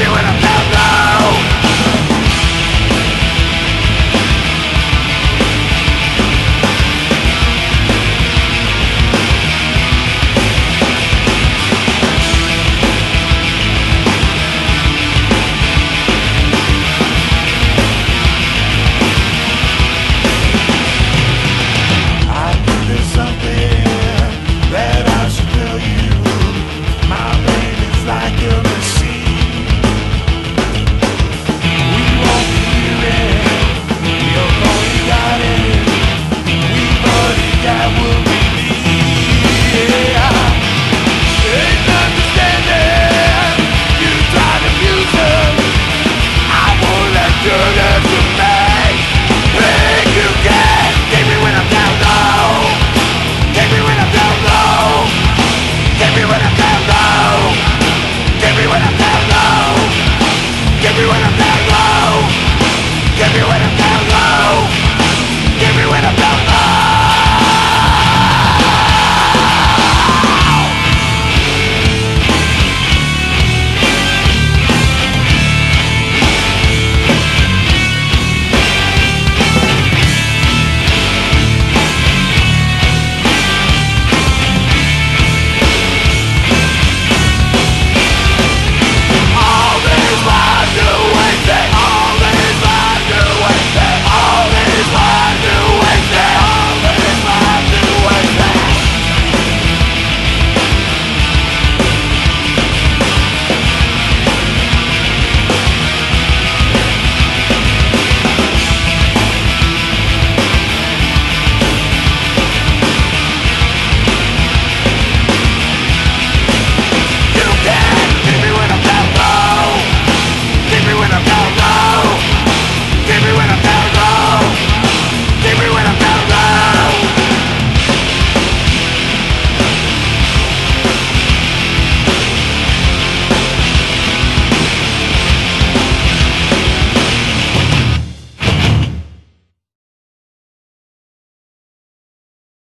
you in a